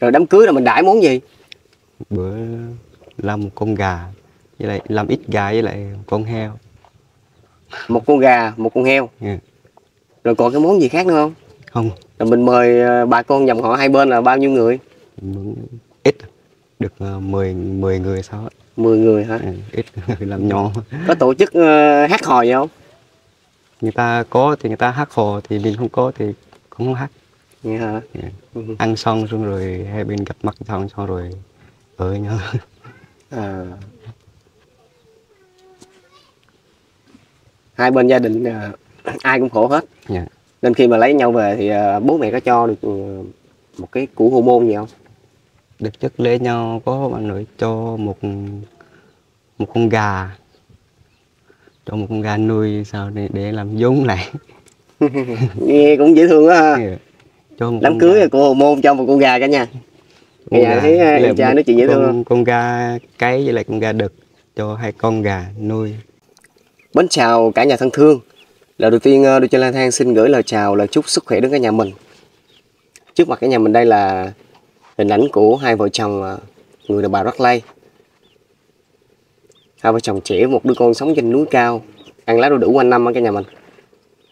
rồi đám cưới là mình đãi món gì? Bữa làm một con gà với lại làm ít gà với lại con heo. Một con gà một con heo? Dạ. rồi còn cái món gì khác nữa không? Không. Rồi mình mời ờ, bà con dòng họ hai bên là bao nhiêu người? Ít được uh, 10 10 người sao á. 10 người hả? Ừ, ít làm nhỏ. Có tổ chức ờ, hát hò gì không? Người ta có thì người ta hát hò thì mình không có thì cũng không hát vậy hả. Ừ. ăn xong xong rồi hai bên gặp mặt xong xong rồi ở nhau à. hai bên gia đình ờ, ai cũng khổ hết dạ. nên khi mà lấy nhau về thì ờ, bố mẹ có cho được ờ, một cái củ môn gì không được chất lễ nhau có bạn nội cho một một con gà cho một con gà nuôi sao để, để làm giống lại nghe cũng dễ thương quá ha Dạ. Cho một đám cưới gà- cô hồ môn cho một con gà cả nhà Nghe nhà thấy, lại trai một nói chuyện dễ thương con, con gà cái với lại con gà đực cho hai con gà nuôi Mến chào cả nhà thân thương. Lời đầu tiên ờ, Đôi chân lang thang xin gửi lời chào, lời chúc sức khỏe đến cả nhà mình. Trước mặt cả nhà mình đây là hình ảnh của hai vợ chồng ờ, người đàn bà Rắc Lây. Hai vợ chồng trẻ một đứa con sống trên núi cao, ăn lá đu đủ quanh năm ở cả nhà mình.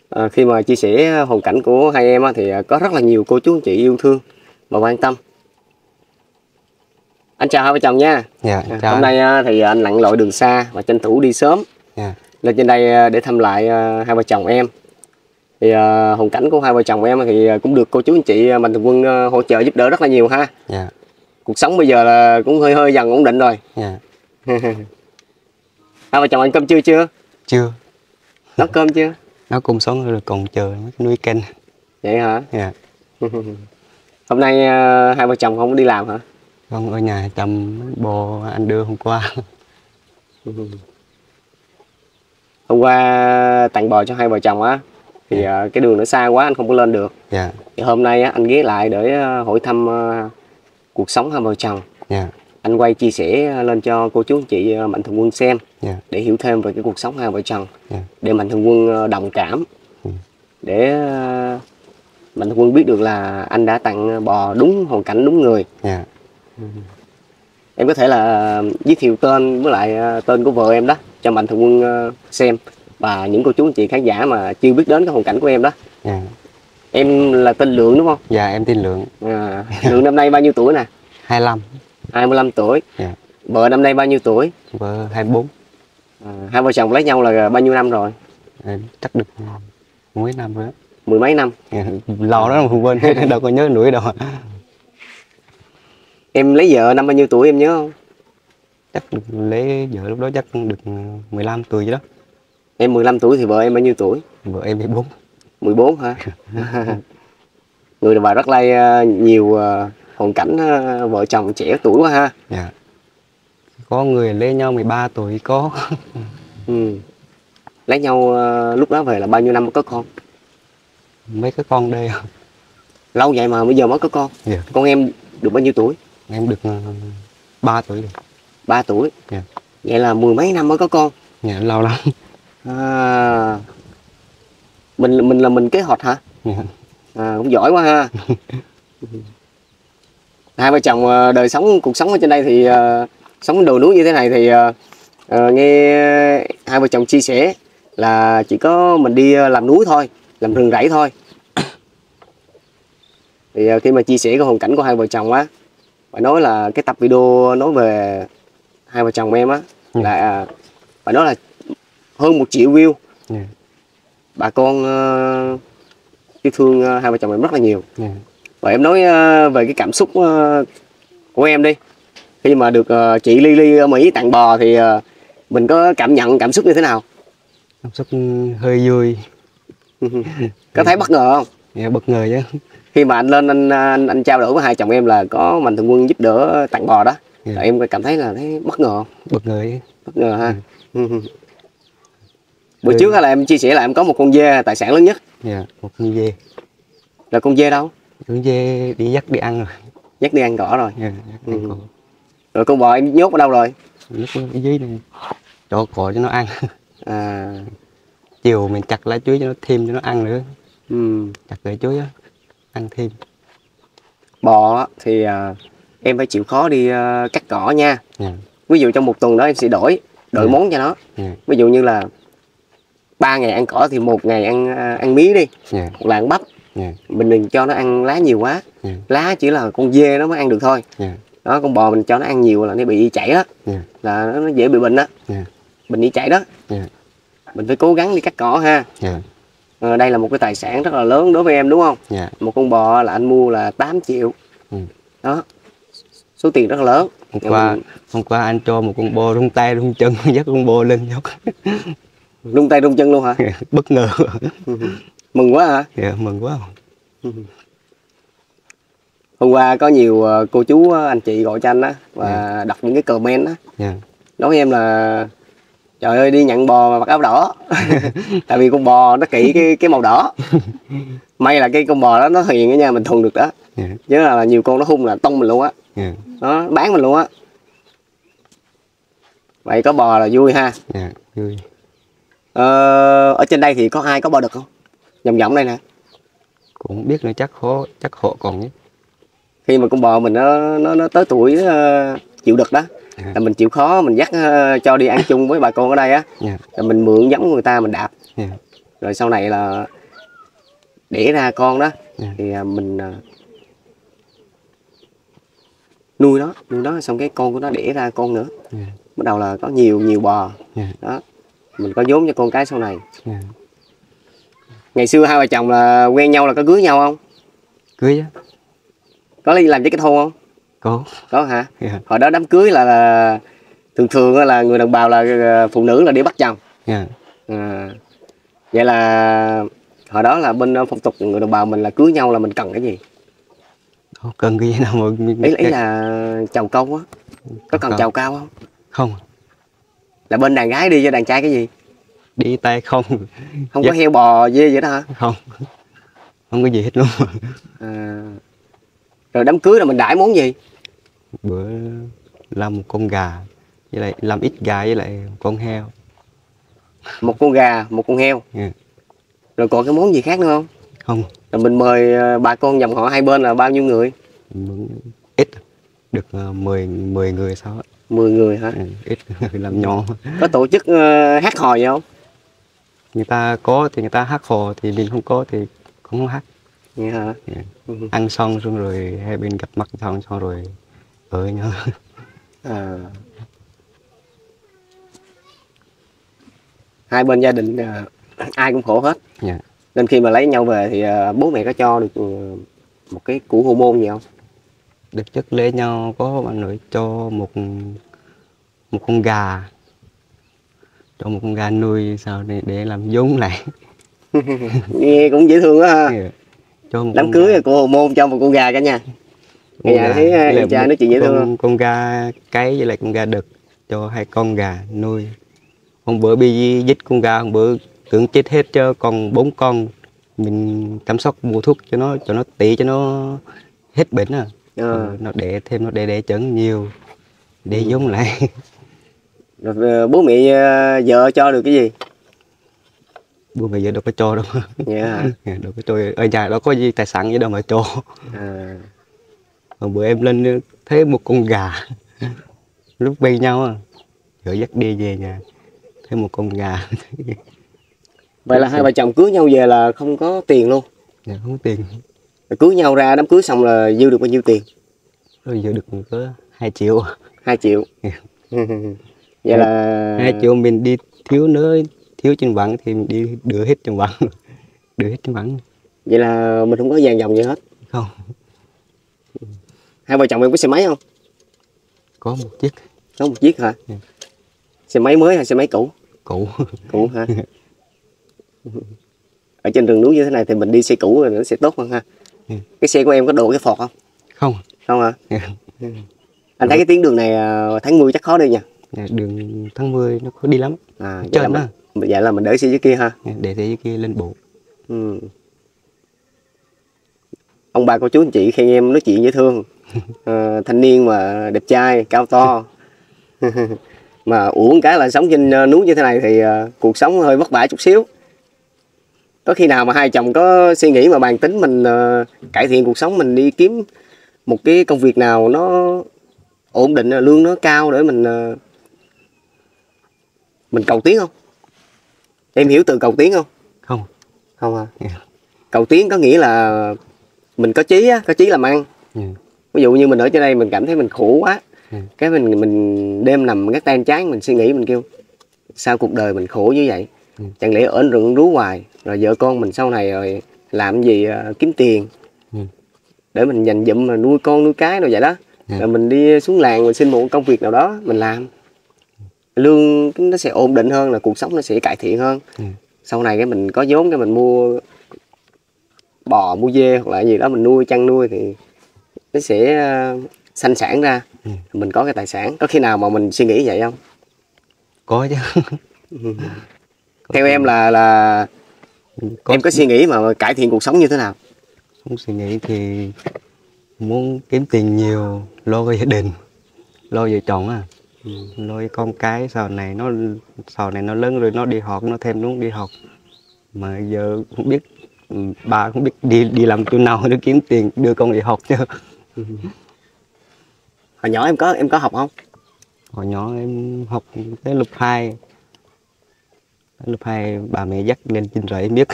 Ờ, khi mà chia sẻ hoàn cảnh của hai em á, thì ờ, có rất là nhiều cô chú anh chị yêu thương và quan tâm. Anh chào hai vợ chồng nha. dạ À, chào Hôm anh. nay ờ, thì anh lặn lội đường xa và tranh thủ đi sớm. Dạ. Lên trên đây để thăm lại hai vợ chồng em. Thì hoàn cảnh của hai vợ chồng em thì cũng được cô chú anh chị mạnh thường quân hỗ trợ giúp đỡ rất là nhiều ha. Dạ. Cuộc sống bây giờ là cũng hơi hơi dần ổn định rồi. Dạ. Hai vợ chồng ăn cơm chưa chưa? Chưa. Nấu cơm chưa nó cùng sống rồi còn chờ mấy cái nuôi kênh vậy hả? Dạ. Hôm nay ờ, hai vợ chồng không có đi làm hả? Con ở nhà chăm bò anh đưa hôm qua. Hôm qua tặng bò cho hai vợ chồng á. Thì ờ, cái đường nó xa quá anh không có lên được. Dạ. Thì hôm nay á, anh ghé lại để ờ, hỏi thăm cuộc sống hai vợ chồng. Dạ. Anh quay chia sẻ lên cho cô chú anh chị mạnh thường quân xem dạ. Để hiểu thêm về cái cuộc sống hai vợ chồng. Dạ. Để mạnh thường quân ờ, đồng cảm. Ừ. để ờ, mạnh thường quân biết được là anh đã tặng bò đúng hoàn cảnh đúng người. Dạ. Em có thể là giới thiệu tên với lại ờ, tên của vợ em đó cho mạnh thường quân ờ, xem. Và những cô chú anh chị khán giả mà chưa biết đến cái hoàn cảnh của em đó. Dạ. Em là tên lượng đúng không? Dạ em tin lượng. À, lượng năm nay bao nhiêu tuổi nè? 25 25 tuổi. Dạ. Vợ năm nay bao nhiêu tuổi? Vợ 24 à, hai vợ chồng lấy nhau là bao nhiêu năm rồi? Ờ, chắc được mấy năm rồi đó mười mấy năm? Dạ, lâu đó mà không quên đâu có nhớ nổi đâu. Em lấy vợ năm bao nhiêu tuổi em nhớ không? Chắc được lấy vợ lúc đó chắc được 15 tuổi vậy đó. Em 15 tuổi thì vợ em bao nhiêu tuổi? Vợ em 14 14 hả? Người đàn bà rất lây ờ, nhiều ờ, hoàn cảnh ờ, vợ chồng trẻ tuổi quá ha. Dạ có người lấy nhau 13 tuổi có. Ừ. lấy nhau ờ, lúc đó về là bao nhiêu năm mới có con? Mấy cái con đây. Lâu vậy mà bây giờ mới có con. Dạ. con em được bao nhiêu tuổi? Em được 3 tuổi rồi. 3 tuổi? Dạ. vậy là mười mấy năm mới có con? Dạ, lâu lắm. À, mình mình là mình kế hoạch hả? Dạ. à, cũng giỏi quá ha. Hai vợ chồng ờ, đời sống cuộc sống ở trên đây thì ờ, sống đồi núi như thế này thì ờ, nghe hai vợ chồng chia sẻ là chỉ có mình đi ờ, làm núi thôi làm rừng rẫy thôi thì ờ, khi mà chia sẻ cái hoàn cảnh của hai vợ chồng á phải nói là cái tập video nói về hai vợ chồng em á Ừ. là à, phải nói là hơn một triệu view dạ. bà con uh, yêu thương ờ, hai vợ chồng em rất là nhiều dạ. và em nói ờ, về cái cảm xúc ờ, của em đi khi mà được ờ, chị Ly Ly ở Mỹ tặng bò thì ờ, mình có cảm nhận cảm xúc như thế nào? Cảm xúc hơi vui. Có thấy bất ngờ không? Dạ, bất ngờ chứ. Khi mà anh lên anh anh, anh trao đổi với hai chồng em là có mạnh thường quân giúp đỡ tặng bò đó. Dạ. là em cảm thấy là thấy bất ngờ không? Bất ngờ chứ. Bất ngờ ha. Bữa trước á là em chia sẻ là em có một con dê tài sản lớn nhất. Dạ. một con dê. Là con dê đâu? Con dê đi dắt đi ăn rồi. Dắt đi ăn cỏ rồi. Dạ, dắt đi Ừ. cỏ. Rồi con bò em nhốt ở đâu rồi? Lúc ở dưới này cho cỏ cho nó ăn. À. Chiều mình chặt lá chuối cho nó thêm cho nó ăn nữa. Ừ. chặt lá chuối á ăn thêm. Bò thì à, em phải chịu khó đi à, cắt cỏ nha. Dạ. Ví dụ trong một tuần đó em sẽ đổi đổi Ừ. món cho nó. Dạ. Ví dụ như là ba ngày ăn cỏ thì một ngày ăn à, ăn mí đi. Dạ. Hoặc là ăn bắp. Dạ. Mình đừng cho nó ăn lá nhiều quá. Dạ. Lá chỉ là con dê nó mới ăn được thôi. Dạ đó con bò mình cho nó ăn nhiều là nó bị chảy đó dạ. Là nó, nó dễ bị bệnh đó dạ. Bệnh đi chảy đó. Dạ. Mình phải cố gắng đi cắt cỏ ha. Dạ. Ờ, đây là một cái tài sản rất là lớn đối với em đúng không? Dạ. Một con bò là anh mua là 8 triệu. Ừ. đó. Số tiền rất là lớn. Hôm qua hôm qua anh cho một con bò rung tay rung chân dắt con bò lên dốc. Rung tay rung chân luôn hả? Bất ngờ. Mừng quá hả? Dạ mừng quá hôm qua có nhiều ờ, cô chú ờ, anh chị gọi cho anh á và đọc những cái comment á. Dạ. Nói với em là trời ơi đi nhận bò mà mặc áo đỏ. Tại vì con bò nó kỹ cái cái màu đỏ. May là cái con bò đó nó hiền ở nha mình thuần được đó. Dạ. Chứ là nhiều con nó hung là tông mình luôn á. Dạ. Nó bán mình luôn á. Vậy có bò là vui ha. Dạ vui. Ờ, ở trên đây thì có ai có bò đực không? Vòng vòng đây nè. Cũng biết nữa chắc khó chắc họ còn nhé khi mà con bò mình nó nó, nó tới tuổi ờ, chịu đực đó Dạ. là mình chịu khó mình dắt ờ, cho đi ăn chung với bà con ở đây á. Dạ. Là mình mượn giống người ta mình đạp. Dạ. Rồi sau này là đẻ ra con đó dạ. thì à, mình à, nuôi nó nuôi nó xong cái con của nó đẻ ra con nữa. Dạ. Bắt đầu là có nhiều nhiều bò. Dạ. Đó mình có vốn cho con cái sau này. Dạ. Ngày xưa hai vợ chồng là quen nhau là có cưới nhau không? Cưới á có đi làm giấy kết hôn không? Có. Có hả? Dạ. Hồi đó đám cưới là, là thường thường là người đàn bà là à, phụ nữ là đi bắt chồng. Dạ. À, vậy là hồi đó là bên phong tục người đồng bào mình là cưới nhau là mình cần cái gì? Không cần cái gì nào mà mình- ý, ý là chầu câu á có cần chầu cao không? Không. Là bên đàn gái đi cho đàn trai cái gì? Đi tay không. Không Dạ. có heo bò dê vậy đó hả? Không. Không có gì hết luôn. À, rồi đám cưới là mình đãi món gì? Bữa làm một con gà với lại làm ít gà với lại con heo. Một con gà một con heo? Dạ. rồi còn cái món gì khác nữa không? Không. Rồi mình mời ờ, bà con dòng họ hai bên là bao nhiêu người? Ít được uh, 10 10 người sao á. 10 người hả? Ừ, ít làm nhỏ. Có tổ chức ờ, hát hò gì không? Người ta có thì người ta hát hò thì mình không có thì cũng không hát vậy hả Dạ. Ừ. ăn xong xong rồi hai bên gặp mặt xong xong rồi ở với nhau à. hai bên gia đình ờ, ai cũng khổ hết dạ nên khi mà lấy nhau về thì ờ, bố mẹ có cho được ờ, một cái củ môn gì không được chất lấy nhau có bạn nội cho một một con gà cho một con gà nuôi sao để, để làm giống lại nghe cũng dễ thương quá ha Dạ. Cho đám cưới là cô hồ môn cho một con gà cả nhà. Con Nghe gà. thấy, em lại trai một nói chuyện dễ thương con, con gà cái với lại con gà đực cho hai con gà nuôi. Hôm bữa bị dít con gà hôm bữa tưởng chết hết cho còn bốn con. Mình chăm sóc mua thuốc cho nó cho nó tỉ cho nó hết bệnh à. Ờ. nó đẻ thêm nó đẻ đẻ trứng nhiều. Để giống lại. Rồi ờ, bố mẹ ờ, vợ cho được cái gì bố mẹ giờ đâu có cho đâu. Dạ. Hả? đâu có cho. Ở nhà đâu có gì tài sản gì đâu mà cho. À, bữa em lên thấy một con gà. Lúc bên nhau rồi dắt đi về nhà. Thấy một con gà. Vậy là hai vợ chồng cưới nhau về là không có tiền luôn? Dạ không có tiền. Rồi cưới nhau ra đám cưới xong là dư được bao nhiêu tiền? Rồi giờ được có hai triệu. 2 triệu. Dạ. vậy là hai triệu mình đi thiếu nữa thiếu trên vắng thì mình đi đưa hết trên vắng. Đưa hết trên vắng. Vậy là mình không có vàng dòng gì hết? Không. Hai vợ chồng em có xe máy không? Có một chiếc. Có một chiếc hả? Dạ. xe máy mới hay xe máy cũ? Cũ. Cũ hả? Ở trên rừng núi như thế này thì mình đi xe cũ rồi nó sẽ tốt hơn ha. Ừ. cái xe của em có độ cái phọt không? Không. Không hả? Dạ. anh thấy cái tuyến đường này à, tháng 10 chắc khó đi nha Dạ, đường tháng 10 nó khó đi lắm. À, là mình, á. Vậy là mình đỡ xe dưới kia ha. Dạ, để thế kia lên bộ. Ừ. ông bà cô chú anh chị khen em nói chuyện dễ thương. Ờ, thanh niên mà đẹp trai cao to. Mà uổng cái là sống trên ờ, núi như thế này thì ờ, cuộc sống hơi vất vả chút xíu. Có khi nào mà hai chồng có suy nghĩ mà bàn tính mình ờ, cải thiện cuộc sống mình đi kiếm một cái công việc nào nó ổn định lương nó cao để mình ờ, mình cầu tiến không em hiểu từ cầu tiến không không không hả Yeah. cầu tiến có nghĩa là mình có chí á có chí làm ăn yeah. ví dụ như mình ở trên đây mình cảm thấy mình khổ quá Ừ. cái mình mình đêm nằm gác tay chán mình suy nghĩ mình kêu sao cuộc đời mình khổ như vậy Ừ. chẳng lẽ ở rừng rú hoài rồi vợ con mình sau này rồi làm gì ờ, kiếm tiền Ừ. để mình dành dụm mà nuôi con nuôi cái rồi vậy đó Ừ. rồi mình đi xuống làng mình xin một công việc nào đó mình làm lương nó sẽ ổn định hơn là cuộc sống nó sẽ cải thiện hơn. Ừ. sau này cái mình có vốn cái mình mua bò mua dê hoặc là gì đó mình nuôi chăn nuôi thì nó sẽ ờ, sanh sản ra. Ừ. mình có cái tài sản. Có khi nào mà mình suy nghĩ vậy không? Có chứ. Theo em là là có, em có suy nghĩ mà cải thiện cuộc sống như thế nào? Không suy nghĩ thì muốn kiếm tiền nhiều lo cho gia đình lo vợ chồng à lo cho con cái sau này nó sau này nó lớn rồi nó đi học nó thêm đúng đi học. Mà giờ không biết ừ, bà không biết đi đi làm chỗ nào để kiếm tiền đưa con đi học chứ. Hồi nhỏ em có em có học không? Hồi nhỏ em học tới lớp 2 lớp 2 bà mẹ dắt lên trên rẫy em biết.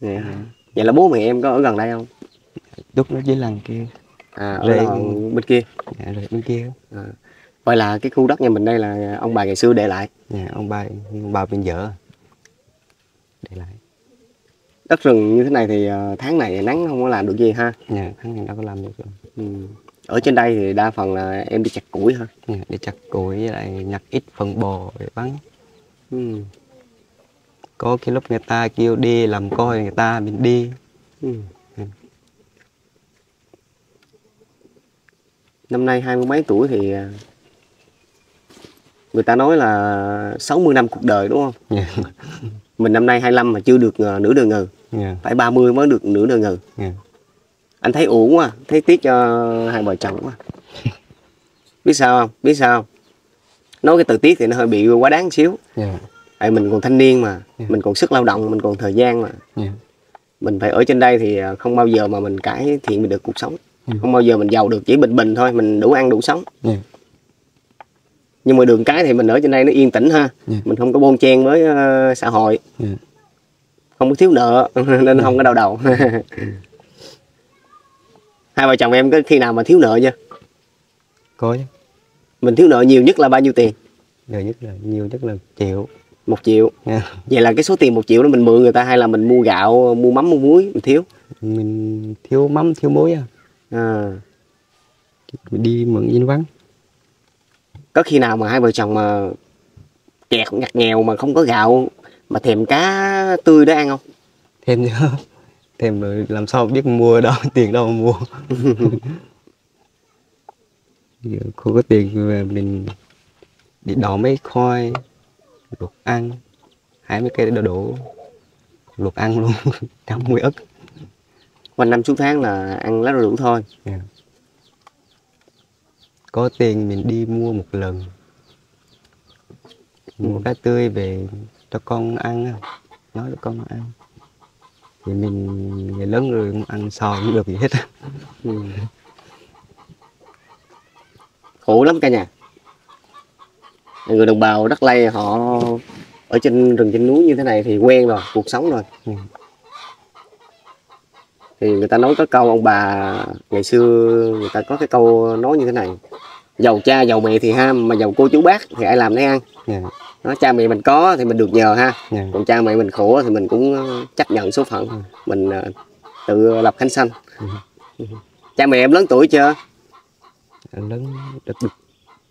Vậy, hả? vậy là bố mẹ em có ở gần đây không? Lúc nó dưới làng kia. À ở làng bên kia. Nhà rồi bên kia. À. vậy là cái khu đất nhà mình đây là ông bà ngày xưa để lại nhà ông bà ông bà bên vợ để lại đất rừng như thế này thì ờ, tháng này nắng không có làm được gì ha nhà tháng này đâu có làm được đâu ừ. ở trên đây thì đa phần là em đi chặt củi ha nhà để chặt củi với lại nhặt ít phân bò để bán ừ. có cái lúc người ta kêu đi làm coi người ta mình đi Ừ. Ừ. Năm nay hai mươi mấy tuổi thì à, người ta nói là 60 năm cuộc đời đúng không? nhà Mình năm nay 25 mà chưa được à, nửa đời ngừ, nhà phải 30 mới được nửa đời ngừ. nhà Anh thấy uổng quá, thấy tiếc cho hai vợ chồng quá. Biết sao không? Biết sao không? Nói cái từ tiếc thì nó hơi bị quá đáng xíu. nhà Tại mình còn thanh niên mà, Ừ. mình còn sức lao động, mình còn thời gian mà. nhà Mình phải ở trên đây thì à, không bao giờ mà mình cải thiện được cuộc sống. Ừ. Không bao giờ mình giàu được, chỉ bình bình thôi, mình đủ ăn đủ sống. nhà nhưng mà đường cái thì mình ở trên đây nó yên tĩnh ha. Ừ. mình không có bon chen với ờ, xã hội. Ừ. không có thiếu nợ nên không có đau đầu. Hai vợ chồng em có khi nào mà thiếu nợ chưa? Có chứ. Mình thiếu nợ nhiều nhất là bao nhiêu tiền? Nhiều nhất là nhiều nhất là triệu. Một triệu. Nha vậy là cái số tiền một triệu đó mình mượn người ta hay là mình mua gạo mua mắm mua muối mình thiếu? Mình thiếu mắm thiếu muối à. À, mình đi mượn dinh vắng có khi nào mà hai vợ chồng mà kẹt ngặt nghèo mà không có gạo mà thèm cá tươi để ăn không? Thêm nữa thêm rồi làm sao biết mua đâu tiền đâu mà mua. Không có tiền mà mình đi đỏ mấy khoai luộc ăn hai mấy cây đổ đổ. Luộc ăn luôn trăm mươi ức. Quanh năm suốt tháng là ăn lá rau đủ thôi. Dạ. Có tiền mình đi mua một lần. Mua cá tươi về cho con ăn nói cho con ăn. Thì mình người lớn rồi không ăn sò không được gì hết Ừ. khổ lắm cả nhà. Người đồng bào đất lây họ ở trên rừng trên núi như thế này thì quen rồi cuộc sống rồi. Ừ. thì người ta nói có câu ông bà ngày xưa người ta có cái câu nói như thế này. Giàu cha giàu mẹ thì ham mà giàu cô chú bác thì ai làm nấy ăn. Dạ, nó cha mẹ mình có thì mình được nhờ ha. Dạ, còn cha mẹ mình khổ thì mình cũng chấp nhận số phận. Mình ờ, tự lập khánh sanh. Cha mẹ em lớn tuổi chưa? Lớn được được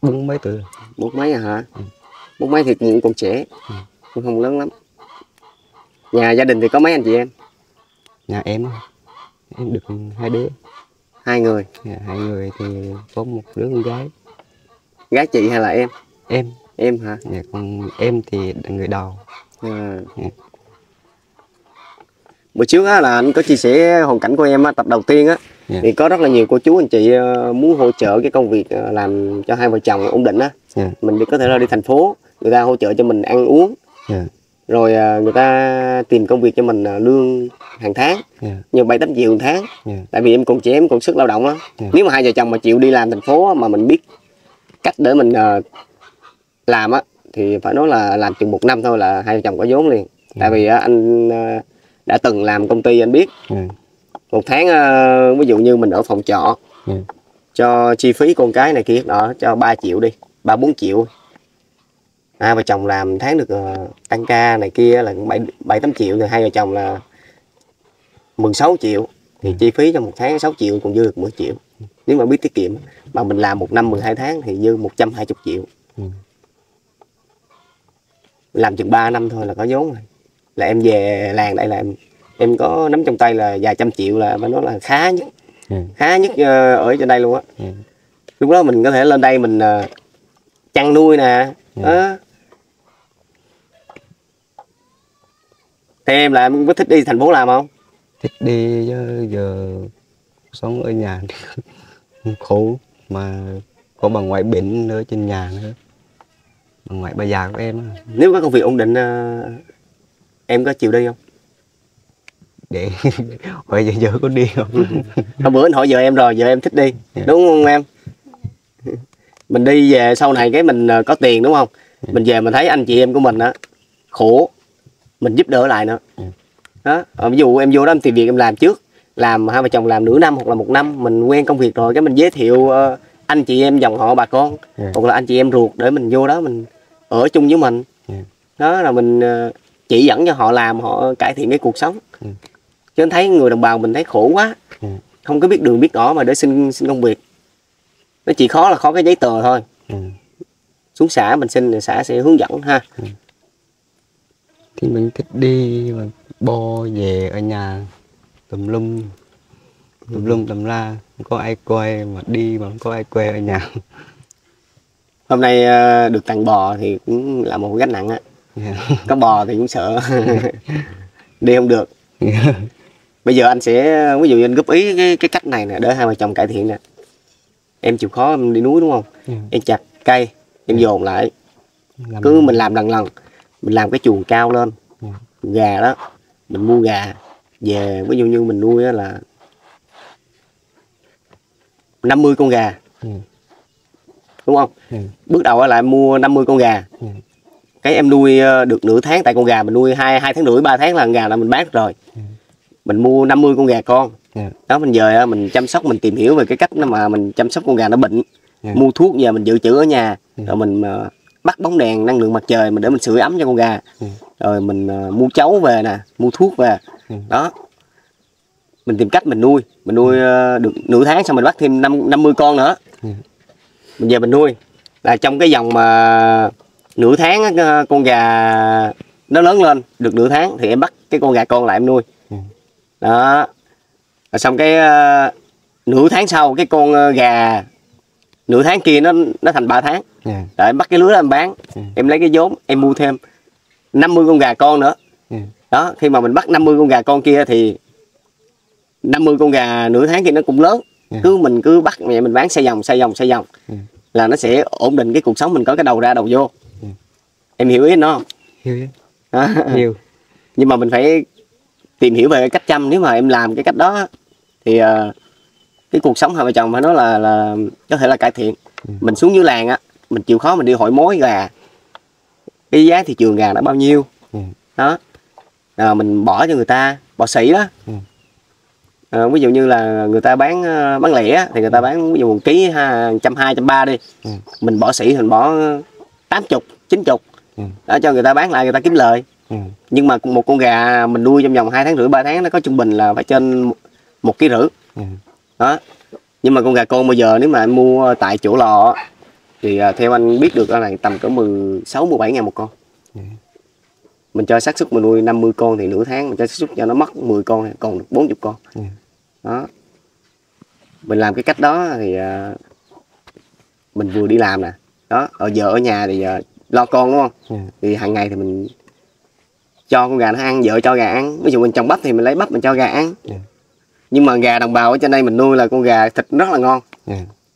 bốn mấy tuổi bốn mấy à hả? Ừ. bốn mấy thì cũng còn trẻ Ừ. cũng không lớn lắm. Nhà gia đình thì có mấy anh chị em? Nhà em em được hai đứa. Hai người? Dạ, hai người thì có một đứa con gái. Gái chị hay là em? Em. Em hả? Dạ, còn em thì người đầu à. Ừ. bữa trước á, là anh có chia sẻ hoàn cảnh của em á, tập đầu tiên á. Dạ. thì có rất là nhiều cô chú anh chị ờ, muốn hỗ trợ cái công việc ờ, làm cho hai vợ chồng ổn định á. Dạ, mình có thể là đi thành phố người ta hỗ trợ cho mình ăn uống. Dạ, rồi à, người ta tìm công việc cho mình à, lương hàng tháng dạ, như bảy tám triệu một tháng. Dạ, tại vì em còn trẻ em còn sức lao động á. Dạ. nếu mà hai vợ chồng mà chịu đi làm thành phố á, mà mình biết cách để mình ờ, làm á thì phải nói là làm chừng một năm thôi là hai vợ chồng có vốn liền. Tại vì á, anh ờ, đã từng làm công ty anh biết. Dạ, một tháng ờ, ví dụ như mình ở phòng trọ dạ, cho chi phí con cái này kia đó cho 3 triệu đi ba bốn triệu hai vợ chồng làm tháng được ờ, tăng ca này kia là bảy bảy tám triệu thì hai vợ chồng là 16 triệu. Thì chi phí cho một tháng 6 triệu còn dư được 10 triệu. Nếu mà biết tiết kiệm mà mình làm một năm 12 tháng thì dư 120 triệu. Ừ. làm chừng 3 năm thôi là có vốn rồi. Là em về làng đây là em em có nắm trong tay là vài trăm triệu là phải nói là khá nhất dạ, khá nhất ờ, ở trên đây luôn á. Dạ. lúc đó mình có thể lên đây mình ờ, chăn nuôi nè. Đó. Thế em là em có thích đi thành phố làm không? thích đi chứ giờ sống ở nhà khổ mà có bà ngoại bệnh nữa trên nhà nữa bà ngoại bà già của em Nếu có công việc ổn định ờ, em có chịu đi không? để hỏi giờ giờ có đi không Hôm bữa anh hỏi vợ em rồi, vợ em thích đi, Dạ. đúng không em? Mình đi về sau này cái mình ờ, có tiền đúng không? Mình về mình thấy anh chị em của mình á khổ, mình giúp đỡ lại nữa. Đó, ờ, ví dụ em vô đó em tìm việc em làm trước, làm hai vợ chồng làm nửa năm hoặc là một năm, mình quen công việc rồi cái mình giới thiệu ờ, anh chị em dòng họ bà con Dạ. hoặc là anh chị em ruột để mình vô đó mình ở chung với mình. Ừ. Đó là mình ờ, chỉ dẫn cho họ làm họ cải thiện cái cuộc sống. Ừ. Chứ anh thấy người đồng bào mình thấy khổ quá Ừ. không có biết đường biết ngõ mà để xin xin công việc nó chỉ khó là khó cái giấy tờ thôi ừ. xuống xã mình xin thì xã sẽ hướng dẫn ha thì mình thích đi mà bo về ở nhà tùm lum. Tùm lum tùm la không có ai coi mà đi mà không có ai quay ở nhà. Hôm nay ờ, được tặng bò thì cũng là một gánh nặng á. Có bò thì cũng sợ. Đi không được. Bây giờ anh sẽ ví dụ như anh góp ý cái, cái cách này nè để hai vợ chồng cải thiện nè. Em chịu khó em đi núi đúng không? Em chặt cây em dồn lại. Làm- cứ mình làm lần lần mình làm cái chuồng cao lên Ừ. gà đó mình mua gà về ví dụ như mình nuôi á là 50 con gà Ừ. đúng không Ừ. bước đầu á là mua 50 con gà Ừ. cái em nuôi ờ, được nửa tháng tại con gà mình nuôi hai hai tháng rưỡi ba tháng là gà là mình bán rồi Ừ. mình mua 50 con gà con Dạ. đó mình về mình chăm sóc mình tìm hiểu về cái cách mà mình chăm sóc con gà nó bệnh Ừ. mua thuốc về mình dự trữ ở nhà Ừ. rồi mình ờ, bắt bóng đèn năng lượng mặt trời mình để mình sưởi ấm cho con gà. Ừ. rồi mình ờ, mua chấu về nè mua thuốc về. Ừ. đó. Mình tìm cách mình nuôi. Mình nuôi ờ, được nửa tháng xong mình bắt thêm năm 50 con nữa. Ừ. mình về mình nuôi. Là trong cái dòng mà nửa tháng ờ, con gà nó lớn lên được nửa tháng thì em bắt cái con gà con lại em nuôi. Ừ. đó. Rồi xong cái ờ, nửa tháng sau cái con gà nửa tháng kia nó nó thành 3 tháng rồi em bắt cái lưới đó em bán Ừ. em lấy cái vốn em mua thêm 50 con gà con nữa Ừ. đó khi mà mình bắt 50 con gà con kia thì 50 con gà nửa tháng kia nó cũng lớn Ừ. cứ mình cứ bắt vậy mình bán xoay vòng xoay vòng xoay vòng Ừ. là nó sẽ ổn định cái cuộc sống mình có cái đầu ra đầu vô Ừ. em hiểu ý nó không Hiểu đó. Hiểu. nhưng mà mình phải tìm hiểu về cái cách chăm nếu mà em làm cái cách đó thì ờ, cái cuộc sống hai vợ chồng phải nói là là có thể là cải thiện Ừ. mình xuống dưới làng á mình chịu khó mình đi hỏi mối gà cái giá thị trường gà nó bao nhiêu Ừ. đó Rồi mình bỏ cho người ta bỏ sỉ đó Ừ. Ờ, ví dụ như là người ta bán ờ, bán lẻ thì người ta bán ví dụ một ký trăm hai trăm ba đi Ừ. mình bỏ sỉ thì mình bỏ tám chục chín chục Ừ. đó cho người ta bán lại người ta kiếm lời Ừ. nhưng mà một con gà mình nuôi trong vòng 2 tháng rưỡi 3 tháng nó có trung bình là phải trên một ký rưỡi Ừ. đó nhưng mà con gà con bây giờ nếu mà em mua tại chỗ lò thì à, theo anh biết được là tầm cỡ 16 17 ngàn một con Ừ. mình cho xác suất mình nuôi 50 con thì nửa tháng mình cho xác suất cho nó mất 10 con còn được 40 con Ừ. đó mình làm cái cách đó thì à, mình vừa đi làm nè đó ở giờ ở nhà thì à, lo con đúng không Ừ. thì hàng ngày thì mình cho con gà nó ăn vợ cho gà ăn ví dụ mình trồng bắp thì mình lấy bắp mình cho gà ăn. Nhưng mà gà đồng bào ở trên đây mình nuôi là con gà thịt rất là ngon. Ừ.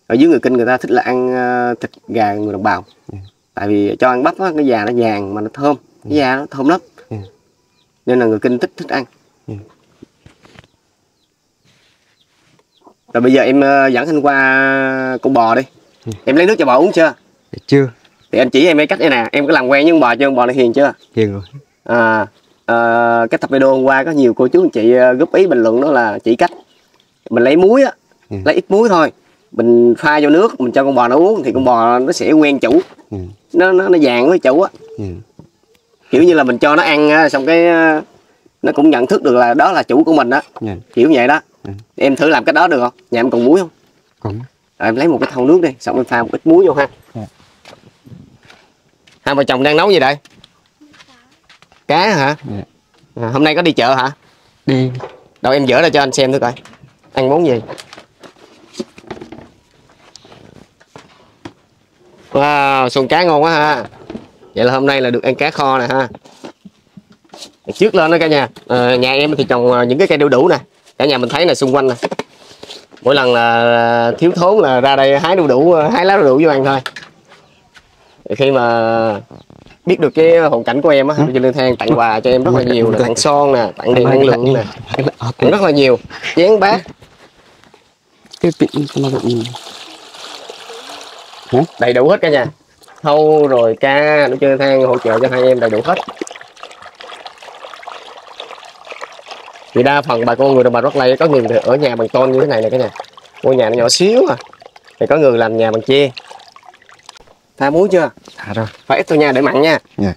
ở dưới người kinh người ta thích là ăn ờ, thịt gà người đồng bào. Ừ. tại vì cho ăn bắp á, cái da nó vàng mà nó thơm. Cái da nó thơm lắm. Nên là người kinh thích thích ăn. Ừ. rồi bây giờ em ờ, dẫn anh qua con bò đi. Ừ. em lấy nước cho bò uống chưa? Chưa. Thì anh chỉ em mấy cách đây nè. Em có làm quen với con bò chưa? Con bò này hiền chưa? Hiền rồi. À, ờ, cái tập video hôm qua có nhiều cô chú anh chị ờ, góp ý bình luận đó là chỉ cách mình lấy muối á Ừ. lấy ít muối thôi mình pha vô nước mình cho con bò nó uống thì con bò nó sẽ quen chủ ừ. nó nó nó vàng với chủ á Ừ. kiểu như là mình cho nó ăn á, xong cái ờ, nó cũng nhận thức được là đó là chủ của mình đó Dạ. kiểu vậy đó Ừ. em thử làm cái đó được không nhà em còn muối không còn rồi em lấy một cái thau nước đi xong em pha một ít muối vô ha Dạ. hai vợ chồng đang nấu gì đây cá hả? Dạ. à, hôm nay có đi chợ hả? Đi. Đâu em dỡ ra cho anh xem thử coi. Ăn món gì? Wow xuồng cá ngon quá ha. Vậy là hôm nay là được ăn cá kho nè ha. Trước lên đó cả nhà. Ờ, nhà em thì trồng ờ, những cái cây đu đủ nè. Cả nhà mình thấy là xung quanh nè. Mỗi lần là thiếu thốn là ra đây hái đu đủ ờ, hái lá đu đủ vô ăn thôi. Khi mà biết được cái hoàn cảnh của em á cho Lương Thang tặng quà cho em rất là nhiều nè tặng son nè tặng đèn năng lượng nè tặng rất là nhiều. Chén bát. Cái pin nó bị đầy đủ hết cả nhà. Thâu rồi ca nó chơi than hỗ trợ cho hai em đầy đủ hết. Thì đa phần bà con người đồng bào rất lây có người ở nhà bằng tôn như thế này nè cả nhà. Ngôi nhà nó nhỏ xíu à. Thì có người làm nhà bằng tre tha muối chưa? Thả rồi. Phải ít thôi nha để mặn nha. Dạ.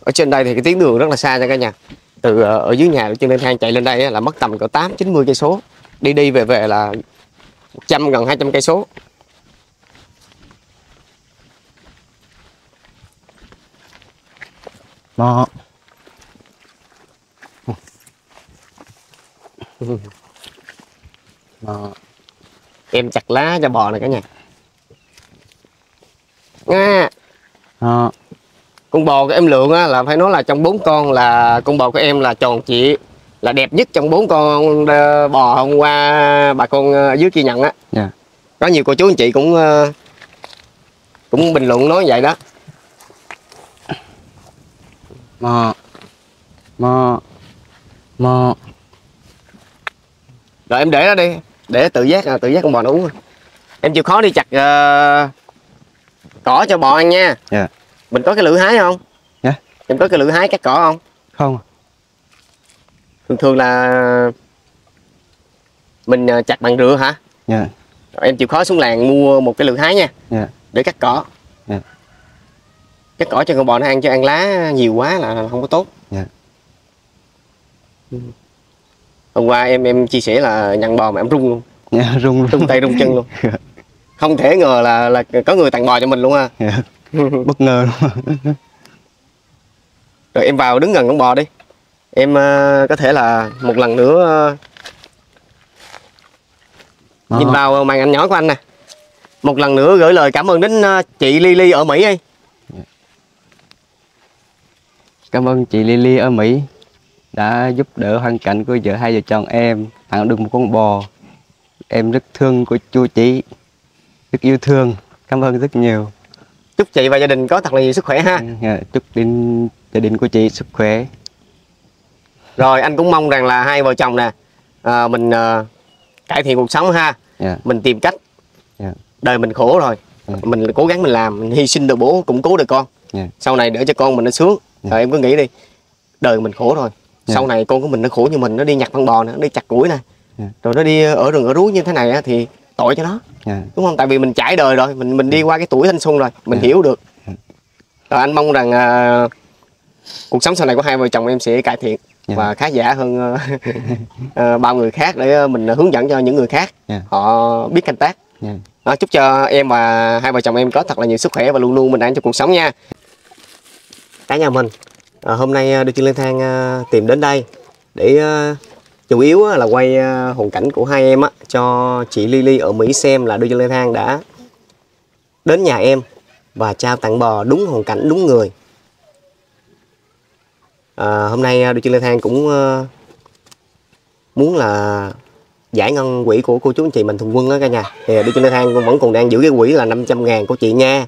ở trên đây thì cái tuyến đường rất là xa nha cả nhà. Từ ờ, ở dưới nhà trên lên thang chạy lên đây là mất tầm cỡ tám chín mươi cây số. Đi đi về về là 100 gần 200 cây số. Nó nó em chặt lá cho bò này cả nhà. Nha. Nó con bò của em lượng á, là phải nói là trong bốn con là con bò của em là tròn trịa là đẹp nhất trong bốn con ờ, bò hôm qua bà con ờ, ở dưới kia nhận á. Dạ. có nhiều cô chú anh chị cũng ờ, cũng bình luận nói vậy đó. Mò. Mò. Mò. Rồi em để đó đi để tự giác à, tự giác con bò nó uống em chịu khó đi chặt ờ, cỏ cho bò ăn nha. Dạ. mình có cái lưỡi hái không? Dạ. em có cái lưỡi hái cắt cỏ không? Không thường thường là mình ờ, chặt bằng rửa hả? Dạ. Rồi em chịu khó xuống làng mua một cái lưỡi hái nha. Dạ. để cắt cỏ. Dạ. cắt cỏ cho con bò nó ăn cho ăn lá nhiều quá là là không có tốt. Dạ. Hôm qua em em chia sẻ là nhận bò mà em rung luôn. Dạ rung luôn. Rung tay rung chân luôn. Không thể ngờ là là có người tặng bò cho mình luôn ha Dạ. bất ngờ luôn. Rồi em vào đứng gần con bò đi. Em ờ, có thể là một lần nữa Mò. nhìn vào màn ảnh nhỏ của anh nè. Một lần nữa gửi lời cảm ơn đến ờ, chị Lily ở Mỹ đi. Cảm ơn chị Lily ở Mỹ đã giúp đỡ hoàn cảnh của vợ hai vợ chồng em tặng được một con bò. Em rất thương của chú chị rất yêu thương cảm ơn rất nhiều. Chúc chị và gia đình có thật là nhiều sức khỏe ha. Dạ, chúc đến gia đình của chị sức khỏe. Rồi anh cũng mong rằng là hai vợ chồng nè à, mình ờ, cải thiện cuộc sống ha. Dạ. Mình tìm cách. Dạ. đời mình khổ rồi. Dạ. mình cố gắng mình làm mình hy sinh được bố củng cố được con. Dạ. sau này để cho con mình nó sướng Dạ. rồi em cứ nghĩ đi đời mình khổ rồi Dạ. sau này con của mình nó khổ như mình nó đi nhặt con bò nè nó đi chặt củi nè Dạ. rồi nó đi ở rừng ở rúi như thế này á, thì tội cho nó dạ đúng không tại vì mình trải đời rồi mình mình đi qua cái tuổi thanh xuân rồi mình Dạ. hiểu được rồi anh mong rằng à, cuộc sống sau này của hai vợ chồng em sẽ cải thiện Dạ. và khá giả hơn ờ, ờ, bao người khác để mình hướng dẫn cho những người khác Dạ. họ biết canh tác dạ đó, chúc cho em và hai vợ chồng em có thật là nhiều sức khỏe và luôn luôn bình an trong cuộc sống nha cả nhà mình à, hôm nay à, đưa chân lên thang à, tìm đến đây để à, chủ yếu á, là quay à, hoàn cảnh của hai em á, cho chị Lily ở Mỹ xem là đưa chân lên thang đã đến nhà em và trao tặng bò đúng hoàn cảnh đúng người. À, hôm nay à, đưa chân lên thang cũng à, muốn là giải ngân quỹ của cô chú anh chị mình thường quân đó cả nhà. Thì đưa chân lên thang vẫn còn đang giữ cái quỹ là 500 ngàn của chị nha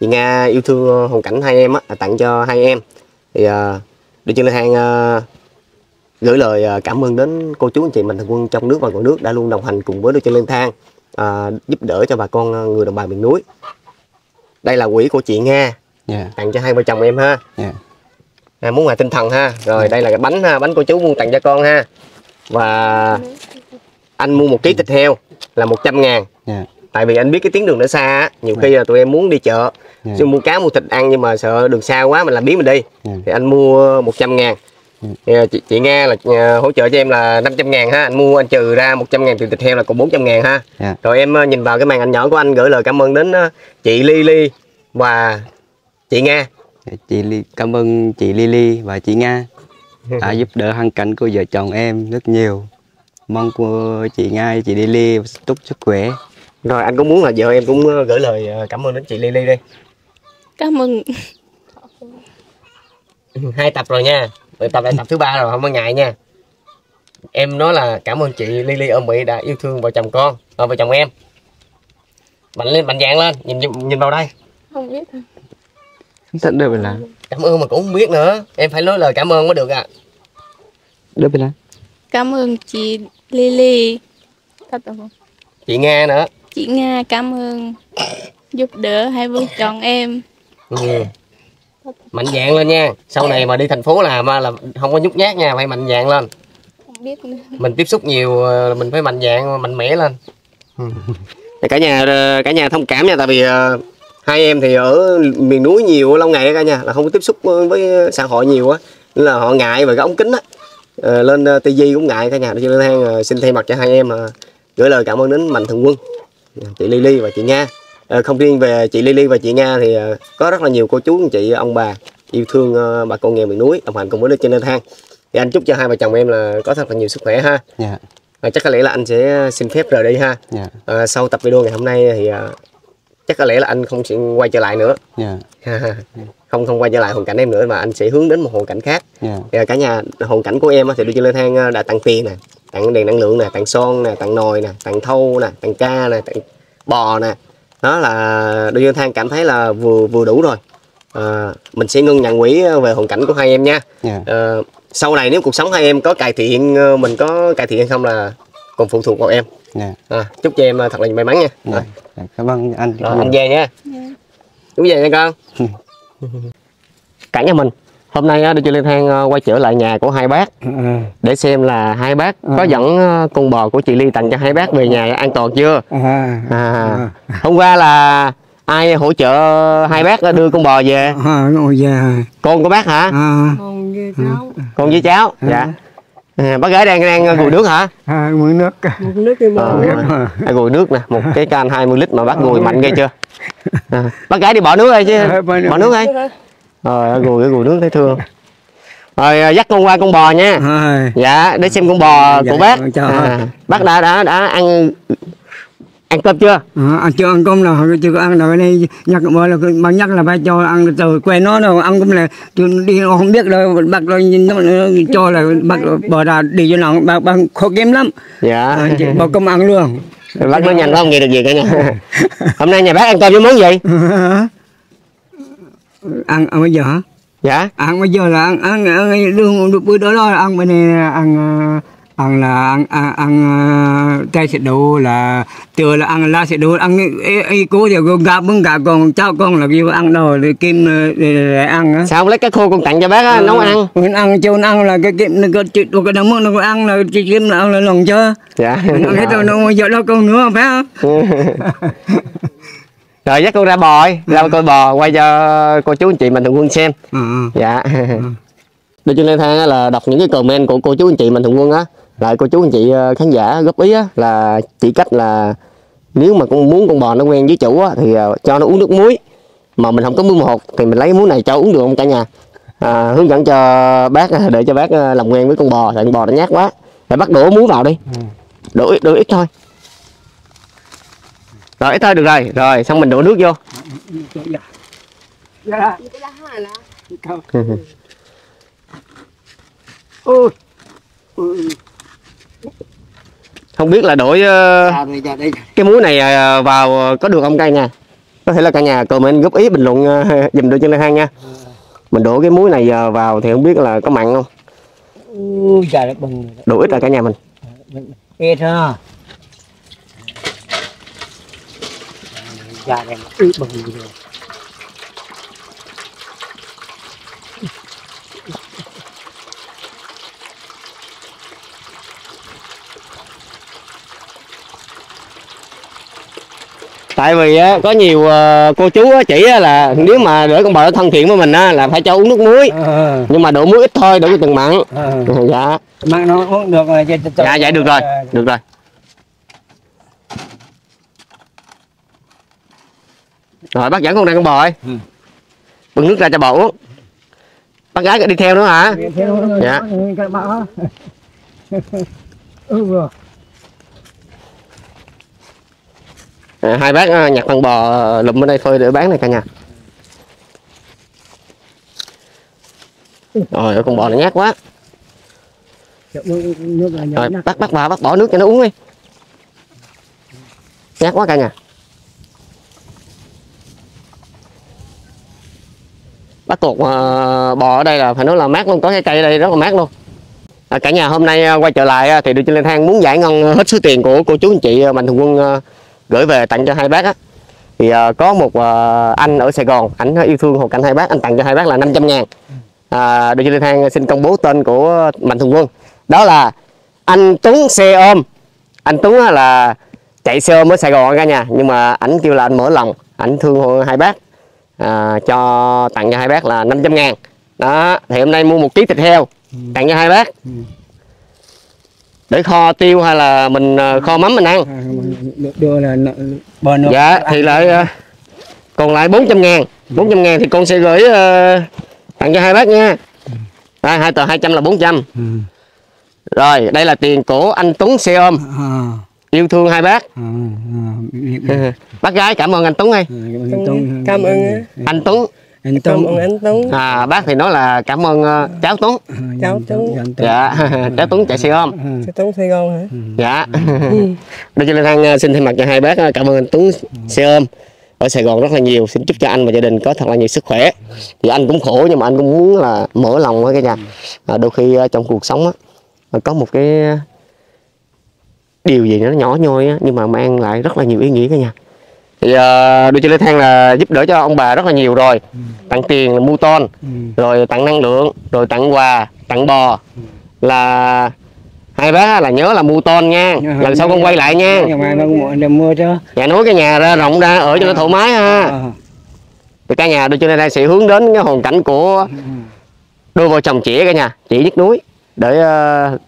chị Nga yêu thương hoàn cảnh hai em á, tặng cho hai em. Thì ờ, Đưa chân Lê Thang ờ, gửi lời ờ, cảm ơn đến cô chú anh chị mạnh thường quân trong nước và ngoài nước đã luôn đồng hành cùng với Đưa chân Lê Thang ờ, giúp đỡ cho bà con người đồng bào miền núi. Đây là quỹ của chị Nga dạ tặng cho hai vợ chồng em ha. dạ À, muốn quà tinh thần ha. Rồi đây là cái bánh ha, bánh cô chú muốn tặng cho con ha. Và anh mua một ký thịt heo là 100 ngàn dạ tại vì anh biết cái tuyến đường nó xa nhiều khi là tụi em muốn đi chợ dạ. Chứ mua cá mua thịt ăn nhưng mà sợ đường xa quá mình làm biến mình đi. Dạ. Thì anh mua 100 ngàn. Ừ. thì, à, chị, chị Nga là à, hỗ trợ cho em là 500 ngàn ha. Anh mua anh trừ ra 100 ngàn tiền thịt heo là còn 400 ngàn ha. Dạ. Rồi em à, nhìn vào cái màn ảnh nhỏ của anh gửi lời cảm ơn đến à, chị Ly Ly và chị Nga. Chị Ly, cảm ơn chị Lily và chị Nga đã giúp đỡ hoàn cảnh của vợ chồng em rất nhiều. Mong của chị Nga chị Lily chúc sức khỏe. Rồi anh cũng muốn là vợ em cũng gửi lời cảm ơn đến chị Ly Ly đi cảm ơn. Hai tập rồi nha. Rồi tập lại tập thứ ba rồi không có ngại nha. Em nói là cảm ơn chị Lily ở Mỹ đã yêu thương vợ chồng con ờ, vợ chồng em. Mạnh lên mạnh dạng lên nhìn nhìn vào đây. Không biết rất được vậy là. Cảm ơn mà cũng không biết nữa. Em phải nói lời cảm ơn mới được à được vậy là. Cảm ơn chị Lily. Thật không? chị Nga nữa. Chị Nga cảm ơn. Giúp đỡ hai vợ chồng em ừ. mạnh dạng lên nha. Sau này mà đi thành phố làm á là không có nhút nhát nha phải mạnh dạng lên. Biết mình tiếp xúc nhiều ờ, mình phải mạnh dạng mạnh mẽ lên. Cả nhà ờ, cả nhà thông cảm nha tại vì ờ, hai em thì ở miền núi nhiều lâu ngày cả nhà là không có tiếp xúc với xã hội nhiều á. Nên là họ ngại về cái ống kính á. Lên tivi cũng ngại cả nhà. Cho nên xin thay mặt cho hai em gửi lời cảm ơn đến mạnh thường quân chị Lily và chị Nga không riêng về chị Lily và chị Nga thì ờ, có rất là nhiều cô chú anh chị ông bà yêu thương ờ, bà con nghèo miền núi đồng hành cùng với trên thang. Thì anh chúc cho hai vợ chồng em là có thật là nhiều sức khỏe ha. Dạ. Và chắc có lẽ là anh sẽ xin phép rời đi ha. Dạ. Ờ, sau tập video ngày hôm nay thì ờ, chắc có lẽ là anh không sẽ quay trở lại nữa. Dạ. Không không quay trở lại hoàn cảnh em nữa mà anh sẽ hướng đến một hoàn cảnh khác. Thì, ờ, cả nhà hoàn cảnh của em thì đưa trên lên thang ờ, đã tặng tiền nè tặng đèn năng lượng nè tặng son nè tặng nồi nè tặng thâu nè tặng ca nè tặng bò nè đó là đưa trên thang cảm thấy là vừa vừa đủ rồi. Ờ, mình sẽ ngưng nhận quỹ về hoàn cảnh của hai em nha. Dạ. Ờ, sau này nếu cuộc sống hai em có cải thiện ờ, mình có cải thiện hay không là còn phụ thuộc vào em. Dạ. À, chúc cho em ờ, thật là may mắn nha. Dạ. Rồi, Dạ, cảm ơn anh. Rồi anh về nha. Dạ. chú về nha con. Cả nhà mình hôm nay á, đưa cho lên thang ờ, quay trở lại nhà của hai bác để xem là hai bác có dẫn ờ, con bò của chị Ly tặng cho hai bác về nhà an toàn chưa? À, à, hôm qua là ai hỗ trợ hai bác đưa con bò về? À, con của bác hả? À, con với cháu. Dạ. À, bác gái đang đang gùi nước hả? À, mượn nước. Ờ, à, gùi nước nè một cái can 20 lít mà bác gùi mạnh ghê chưa? À, bác gái đi bỏ nước ơi chứ. Ờ, bỏ nước. bỏ nước ơi rồi gùi cái gùi nước thấy thương. Rồi à, dắt con qua con bò nha. À, dạ để xem con bò Dạ, của bác. à, bác đã đã đã ăn ăn cơm chưa? À, ăn chưa ăn cơm nào chưa có ăn nào. Này nhắc bữa là bác nhắc là phải cho ăn từ quen nó đâu. Ăn cũng là đi không biết đâu. Bác nhìn nó nó cho là bác bỏ ra đi cho nó bác bác khó kiếm lắm. Dạ. À, chị bỏ công ăn luôn. Bác nói nhanh quá không nghe được gì cả nha. Hôm nay nhà bác ăn cơm với món gì ăn ăn bây giờ hả? Dạ. Ăn bây giờ là ăn ăn, ăn đường được bữa đó là ăn bên này ăn ờ, ăn là ăn ăn, ăn cây sệt đu là trưa là ăn lá sệt đu ăn ấy, ấy cố thì con gà bưng gà còn cháu con là kêu ăn đâu để kim ờ, để, ăn á. Sao không lấy cái khô con tặng cho bác á, nấu ăn? mình ăn châu ăn là cái kim nó có chịu cái đống nó có ăn là chị kim là ăn là lòng chưa dạ. Hết rồi nó giờ đâu còn nữa phải không rồi dắt con ra bò ơi, ra coi bò quay cho cô chú anh chị mình thường quân xem. Ờ ờ. dạ. Đưa trên lên thang á là đọc những cái comment của cô chú anh chị mình thường quân á. Lại cô chú anh chị ờ, khán giả góp ý á là chỉ cách là nếu mà con muốn con bò nó quen với chủ á thì ờ, cho nó uống nước muối. Mà mình không có muối một thì mình lấy muối này cho uống được không cả nhà? À, hướng dẫn cho bác á, để cho bác ờ, làm quen với con bò. Tại con bò nó nhát quá. Để bác đổ muối vào đi. Đổ ít đổ ít thôi rồi thôi được rồi. Rồi xong mình đổ nước vô. Dạ. Không biết là đổi ờ, cái muối này ờ, vào ờ, có được không cả nhà? Có thể là cả nhà comment góp ý bình luận dùm đôi chân lên hang nha. Mình đổ cái muối này vào thì không biết là có mặn không? Đủ ít là cả nhà mình. Ít ha dạ này ít bừng rồi. Tại vì á, có nhiều ờ, cô chú á, chỉ á, là nếu mà để con bò nó thân thiện với mình á, là phải cho uống nước muối. Ờ. Nhưng mà độ muối ít thôi có từng mặn. Ờ. Dạ. Mà nó không được rồi dạ dạ được rồi được rồi rồi bác dẫn con ra con bò ơi. Ừ. bưng nước ra cho bò uống bác gái đi theo nữa hả? Dạ. các bạn ừ à, hai bác à, nhặt con bò à, lụm ở đây phơi để bán này cả nhà. Rồi con bò nó nhát quá. Rồi bác bác bà bác bỏ nước cho nó uống đi. Nhát quá cả nhà bắt tuột ờ, bò ở đây là phải nói là mát luôn có cái cây ở đây rất là mát luôn. À, cả nhà hôm nay ờ, quay trở lại ờ, thì đưa trên lên thang muốn giải ngân hết số tiền của cô chú anh chị mạnh thường quân gửi về tặng cho hai bác á. Thì có một anh ở Sài Gòn ảnh yêu thương hoàn cảnh hai bác anh tặng cho hai bác là 500 ngàn. À, đưa trên lên thang xin công bố tên của mạnh thường quân. Đó là anh Tuấn xe ôm. Anh Tuấn là chạy xe ôm ở Sài Gòn cả nhà nhưng mà ảnh kêu là anh mở lòng ảnh thương hai bác à, cho tặng cho hai bác là 500 ngàn. Đó thì hôm nay mua một ký thịt heo tặng cho hai bác. Để kho tiêu hay là mình à, kho mắm mình ăn? Đưa là bò nước dạ thì lại à, còn lại 400 ngàn. 400 ngàn thì con sẽ gửi à, tặng cho hai bác nha. À, hai tờ 200 là 400 ừ. rồi đây là tiền của anh Tuấn xe ôm. À, yêu thương hai bác. À, à, bác gái cảm ơn anh Tuấn ơi. Cảm ơn anh Tuấn. Anh cảm Tông ơn anh. Tuấn. À, bác thì nói là cảm ơn ờ, cháu Tuấn. Cháu Tuấn. dạ cháu Tuấn chạy xe ôm Cháu Tuấn Sài Gòn hả? Dạ. Đây cho lên thang ờ, xin thay mặt cho hai bác ờ, cảm ơn anh Tuấn xe ôm. Ở Sài Gòn rất là nhiều xin chúc cho anh và gia đình có thật là nhiều sức khỏe. Thì anh cũng khổ nhưng mà anh cũng muốn là mở lòng với cả nhà. À, đôi khi ờ, trong cuộc sống á ờ, có một cái điều gì nó nhỏ nhoi á nhưng mà mang lại rất là nhiều ý nghĩa cả nhà. Thì uh, đôi chân lên thang là giúp đỡ cho ông bà rất là nhiều rồi. Tặng tiền mua ton Ừ. rồi tặng năng lượng rồi tặng quà tặng bò. Là hai bác là nhớ là mua ton nha lần sau con quay lại nha. Mua cho nhà nối cái nhà ra rộng ra ở cho nó thoải mái ha. À, thì cả nhà đôi chân lên sẽ hướng đến cái hoàn cảnh của đôi vợ chồng chị cả nhà chị nhức núi. Để ờ,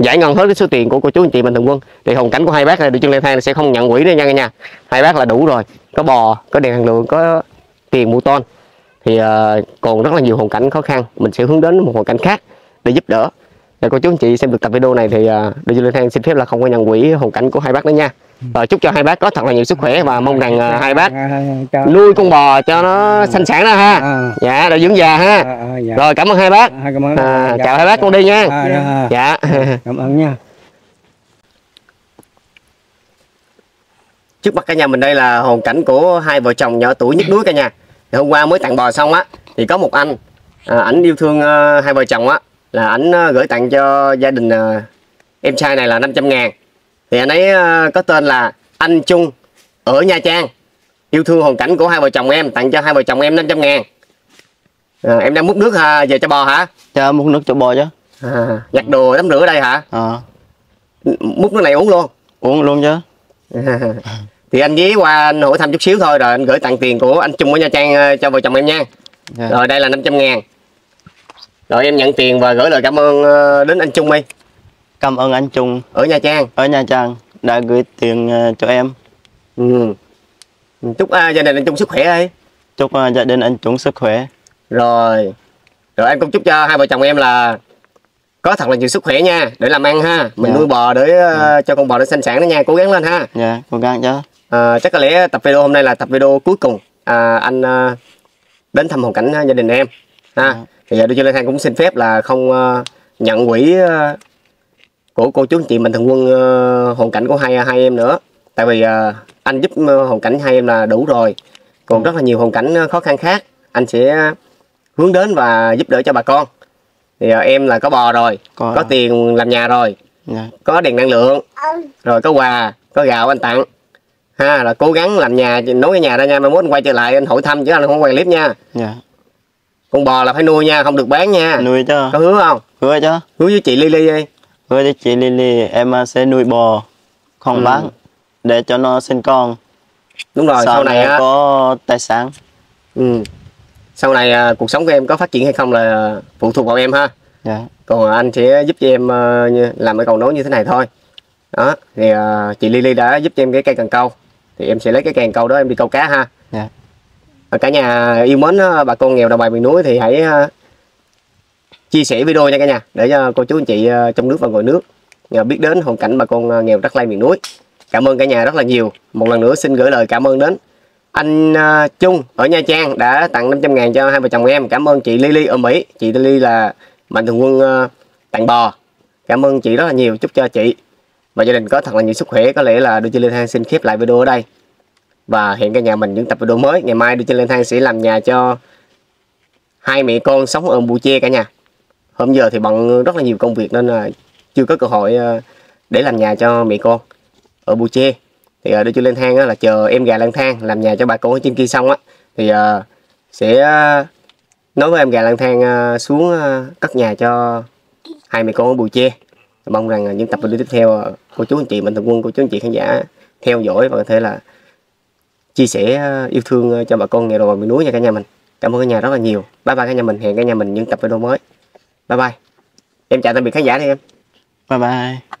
giải ngân hết cái số tiền của cô chú anh chị mình thường quân. Thì hoàn cảnh của hai bác này được chân lên thang sẽ không nhận quỹ nữa nha cả nhà hai bác là đủ rồi. Có bò có đèn hàng lượng có tiền mua ton. Thì ờ, còn rất là nhiều hoàn cảnh khó khăn. Mình sẽ hướng đến một hoàn cảnh khác để giúp đỡ. Để cô chú anh chị xem được tập video này thì ờ, uh, đôi chân lên thang xin phép là không có nhận quỹ hoàn cảnh của hai bác nữa nha và chúc cho hai bác có thật là nhiều sức khỏe và mong rằng ờ, hai bác cho nuôi con bò cho nó xanh sản ra ha. À, dạ rồi dưỡng già ha. À, à, dạ. rồi cảm ơn hai bác. À, à, Dạ. chào hai bác con đi nha. À, rồi, dạ. Cảm ơn nha. Trước mặt cả nhà mình đây là hoàn cảnh của hai vợ chồng nhỏ tuổi nhất đuối cả nhà. Thì hôm qua mới tặng bò xong á thì có một anh à, ảnh yêu thương ờ, hai vợ chồng á là ảnh ờ, gửi tặng cho gia đình ờ, em trai này là 500 ngàn thì anh ấy ờ, có tên là anh Trung ở Nha Trang. Yêu thương hoàn cảnh của hai vợ chồng em tặng cho hai vợ chồng em 500 ngàn. À, em đang múc nước ha, về cho bò hả? Cho múc nước cho bò chứ. À, giặt đồ tắm rửa đây hả? Ờ. Múc nước này uống luôn. Uống luôn chứ. Thì anh ghé qua anh hỏi thăm chút xíu thôi rồi anh gửi tặng tiền của anh Trung ở Nha Trang ờ, cho vợ chồng em nha. Dạ. rồi đây là 500 ngàn. Rồi em nhận tiền và gửi lời cảm ơn ờ, đến anh Trung đi cảm ơn anh Trung. Ở Nha Trang. Ở Nha Trang đã gửi tiền ờ, cho em. Ừ. chúc à, gia đình anh Trung sức khỏe đi chúc ờ, gia đình anh Trung sức khỏe. Rồi. Rồi em cũng chúc cho hai vợ chồng em là có thật là nhiều sức khỏe nha để làm ăn ha. Mình Dạ. nuôi bò để ờ, cho con bò nó sinh sản đó nha. Cố gắng lên ha. Dạ cố gắng chứ. À, chắc có lẽ tập video hôm nay là tập video cuối cùng. À, anh à, đến thăm hoàn cảnh gia đình em ha. Dạ. thì giờ đưa cho Lê Thang cũng xin phép là không à, nhận quỹ à, của cô chú anh chị mình thường quân à, hoàn cảnh của hai hai em nữa. Tại vì à, anh giúp à, hoàn cảnh hai em là đủ rồi. Còn rất là nhiều hoàn cảnh ờ, khó khăn khác anh sẽ hướng đến và giúp đỡ cho bà con. Thì ờ, em là có bò rồi Có. có tiền làm nhà rồi dạ. có đèn năng lượng rồi có quà có gạo anh tặng. Ha là cố gắng làm nhà nối cái nhà ra nha mai mốt anh quay trở lại anh hỏi thăm chứ anh không quay clip nha. Dạ. Con bò là phải nuôi nha không được bán nha. Nuôi cho có hứa không? Hứa cho hứa với chị Lily đi. hứa với chị Lily em à, sẽ nuôi bò không Ừ. bán để cho nó sinh con. Đúng rồi sau, này á có tài sản. Ừ. sau này à, cuộc sống của em có phát triển hay không là phụ thuộc vào em ha. Dạ. Còn anh sẽ giúp cho em làm cái cầu nối như thế này thôi. Đó thì chị Lily đã giúp cho em cái cây cần câu. Thì em sẽ lấy cái cần câu đó em đi câu cá ha. Dạ. Cả nhà yêu mến bà con nghèo đồng bào miền núi thì hãy chia sẻ video nha cả nhà, để cho cô chú anh chị ờ, trong nước và ngoài nước ờ, biết đến hoàn cảnh bà con ờ, nghèo Đắk Lây miền núi. Cảm ơn cả nhà rất là nhiều. Một lần nữa xin gửi lời cảm ơn đến anh Trung ở Nha Trang đã tặng 500 ngàn cho hai vợ chồng em. Cảm ơn chị Lily ở Mỹ. Chị Lily là mạnh thường quân tặng bò. Cảm ơn chị rất là nhiều. Chúc cho chị và gia đình có thật là nhiều sức khỏe. Có lẽ là đưa trên lên thang xin khép lại video ở đây. Và hẹn cả nhà mình những tập video mới. Ngày mai đưa trên lên thang sẽ làm nhà cho hai mẹ con sống ở Bù Che cả nhà hôm giờ thì bận rất là nhiều công việc nên là chưa có cơ hội ờ, để làm nhà cho mẹ con ở Bù Che thì ờ, đưa chưa lên thang là chờ em gà lang thang làm nhà cho bà con ở trên kia xong á. Thì ờ, sẽ nói với em gà lang thang xuống cất nhà cho hai mẹ con ở Bù Che mong rằng những tập video tiếp theo cô chú anh chị mạnh thường quân, cô chú anh chị khán giả theo dõi và có thể là chia sẻ yêu thương cho bà con nghèo đồng miền núi nha cả nhà mình. Cảm ơn cả nhà rất là nhiều. Bye bye cả nhà mình. Hẹn cả nhà mình những tập video mới bye bye. Em chào tạm biệt khán giả đi em. Bye bye.